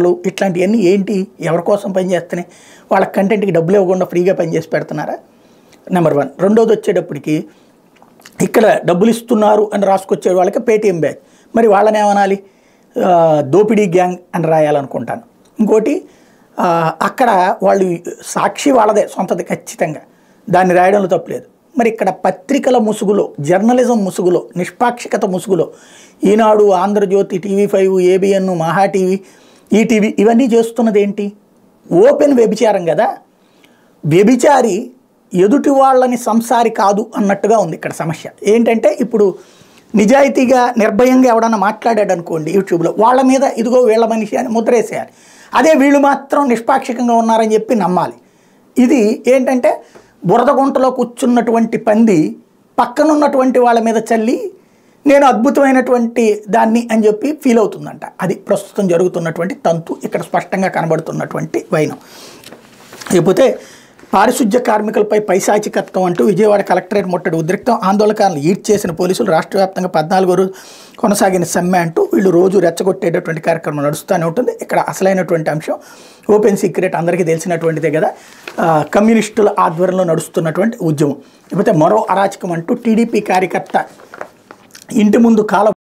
లు ఇట్లాంటివన్నీ ఏంటి? ఎవరి కోసం పనిచేస్తున్నాయి వాళ్ళ కంటెంట్కి డబ్బులు ఇవ్వకుండా ఫ్రీగా పనిచేసి పెడుతున్నారా? నెంబర్ వన్ రెండోది వచ్చేటప్పటికి ఇక్కడ డబ్బులు ఇస్తున్నారు అని రాసుకొచ్చే వాళ్ళకి పేటీఎం బ్యాచ్ మరి వాళ్ళని ఏమనాలి? దోపిడీ గ్యాంగ్ అని రాయాలనుకుంటాను. ఇంకోటి అక్కడ వాళ్ళు సాక్షి వాళ్ళదే సొంతది ఖచ్చితంగా. దాన్ని రాయడంలో తప్పులేదు. మరి ఇక్కడ పత్రికల ముసుగులో జర్నలిజం ముసుగులో నిష్పాక్షికత ముసుగులో Eenadu Andhrajyothy TV five ABN Maha TV ETV ఇవన్నీ చేస్తున్నది ఏంటి ఓపెన్ వ్యభిచారం కదా. వ్యభిచారి ఎదుటి వాళ్ళని సంసారి కాదు అన్నట్టుగా ఉంది ఇక్కడ సమస్య. ఏంటంటే ఇప్పుడు నిజాయితీగా నిర్భయంగా ఎవడన్నా మాట్లాడాడు అనుకోండి యూట్యూబ్లో వాళ్ళ మీద ఇదిగో వీళ్ళ మనిషి అని ముద్రేసేయాలి అదే వీళ్ళు మాత్రం నిష్పాక్షికంగా ఉన్నారని చెప్పి నమ్మాలి. ఇది ఏంటంటే బురద గుంటలో కూర్చున్నటువంటి పంది పక్కనున్నటువంటి వాళ్ళ మీద చల్లి నేను అద్భుతమైనటువంటి దాన్ని అని చెప్పి ఫీల్ అవుతుందంట. అది ప్రస్తుతం జరుగుతున్నటువంటి తంతు ఇక్కడ స్పష్టంగా కనబడుతున్నటువంటి వైనం. లేకపోతే పారిశుధ్య కార్మికులపై పైశాచికత్వం అంటూ విజయవాడ కలెక్టరేట్ ముట్టడి ఉద్రిక్తం ఆందోళనకారులు ఈడ్ చేసిన పోలీసులు రాష్ట్ర వ్యాప్తంగా పద్నాలుగో రోజు కొనసాగిన సమ్మె అంటూ వీళ్ళు రోజు రెచ్చగొట్టేటటువంటి కార్యక్రమం నడుస్తూనే ఉంటుంది. ఇక్కడ అసలైనటువంటి అంశం ఓపెన్ సీక్రెట్ అందరికీ తెలిసినటువంటిదే కదా. కమ్యూనిస్టుల ఆధ్వర్యంలో నడుస్తున్నటువంటి ఉద్యమం. లేకపోతే మరో అరాచకం అంటూ టీడీపీ కార్యకర్త ఇంటి ముందు కాల